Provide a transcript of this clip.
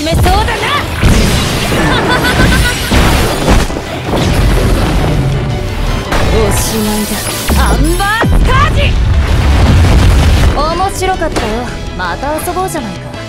楽しめそうだな。おしまいだ。アンバースカージ面白かったよ。また遊ぼうじゃないか。